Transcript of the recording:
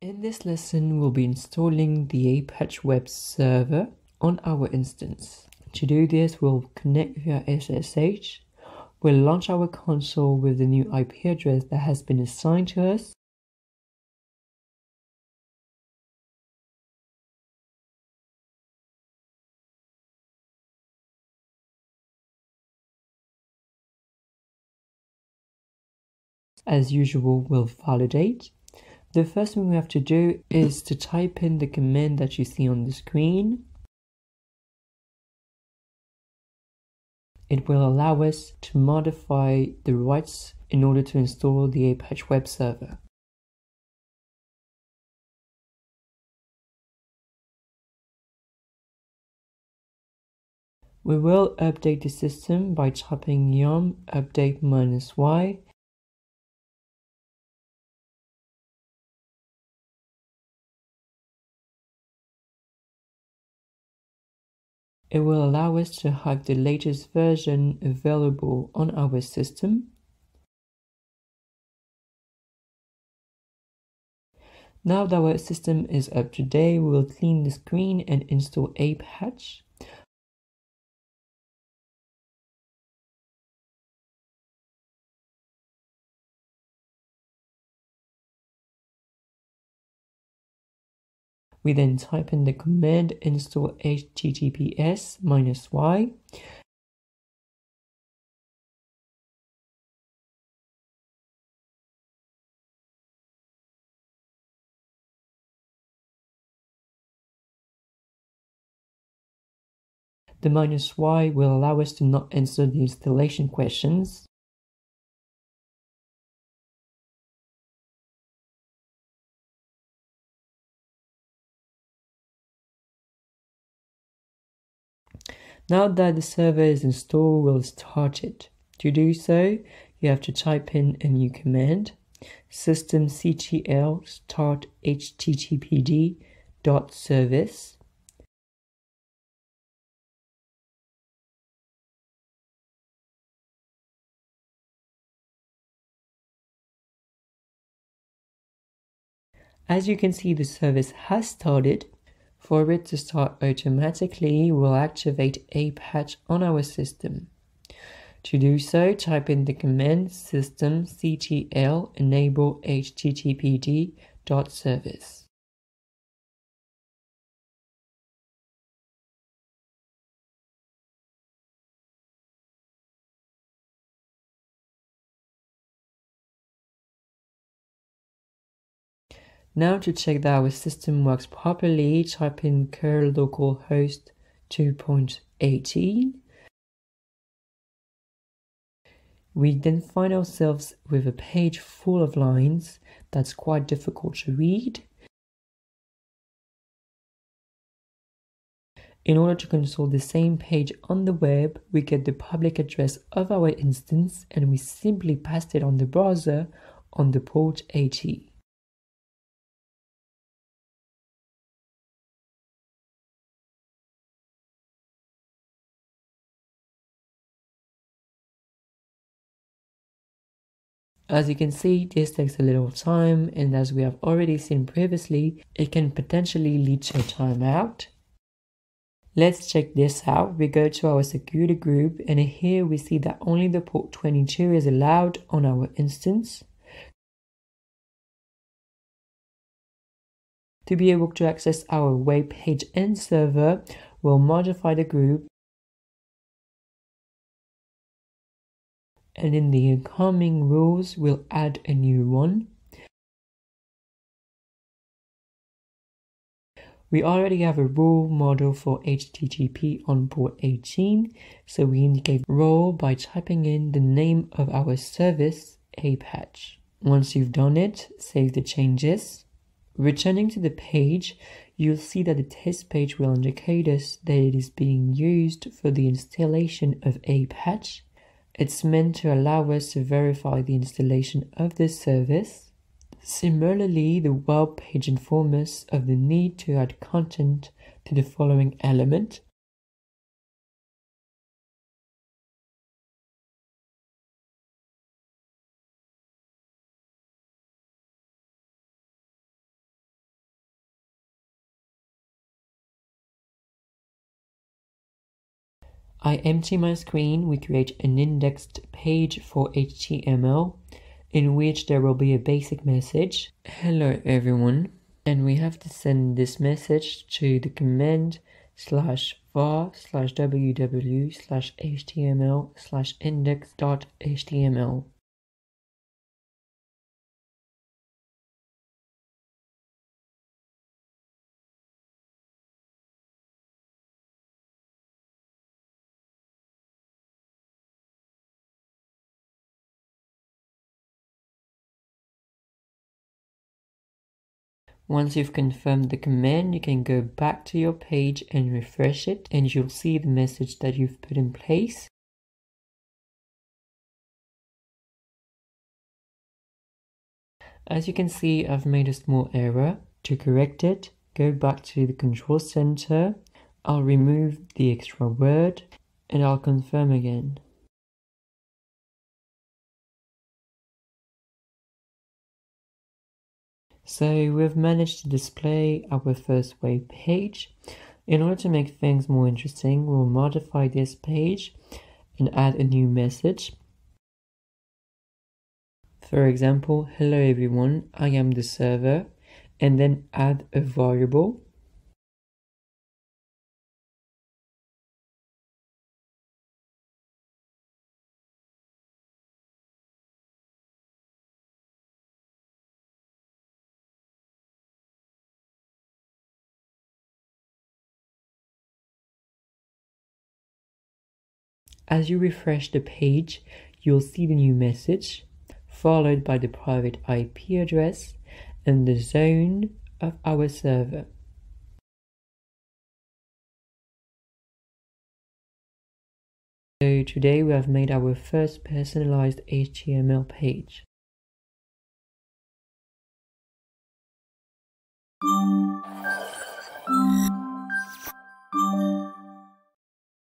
In this lesson, we'll be installing the Apache web server on our instance. To do this, we'll connect via SSH. We'll launch our console with the new IP address that has been assigned to us. As usual, we'll validate. The first thing we have to do is to type in the command that you see on the screen. It will allow us to modify the rights in order to install the Apache web server. We will update the system by typing yum update minus y It will allow us to have the latest version available on our system. Now that our system is up to date, we will clean the screen and install Apache. We then type in the command install httpd minus y. The minus y will allow us to not answer the installation questions. Now that the server is installed, we'll start it. To do so, you have to type in a new command, systemctl start httpd service. As you can see, the service has started for it to start automatically, we'll activate Apache on our system. To do so, type in the command systemctl enable httpd Now to check that our system works properly, type in curl localhost 2.18. We then find ourselves with a page full of lines that's quite difficult to read. In order to console the same page on the web, we get the public address of our instance and we simply paste it on the browser on the port 80. As you can see, this takes a little time and as we have already seen previously, it can potentially lead to a timeout. Let's check this out. We go to our security group and here we see that only the port 22 is allowed on our instance. To be able to access our web page and server, we'll modify the group and in the incoming rules we'll add a new one. We already have a rule model for HTTP on port 18, so we indicate role by typing in the name of our service, Apache. Once you've done it, save the changes. Returning to the page, you'll see that the test page will indicate us that it is being used for the installation of Apache it's meant to allow us to verify the installation of this service. Similarly, the web page informs us of the need to add content to the following element. I empty my screen, we create an indexed page for HTML in which there will be a basic message. Hello everyone. And we have to send this message to the command slash var slash ww slash html slash index dot html. Once you've confirmed the command, you can go back to your page and refresh it and you'll see the message that you've put in place. As you can see, I've made a small error. To correct it, go back to the control center. I'll remove the extra word and I'll confirm again. So we've managed to display our first web page. In order to make things more interesting, we'll modify this page and add a new message. For example, hello everyone, I am the server, and then add a variable As you refresh the page, you'll see the new message, followed by the private IP address and the zone of our server. So today we have made our first personalized HTML page.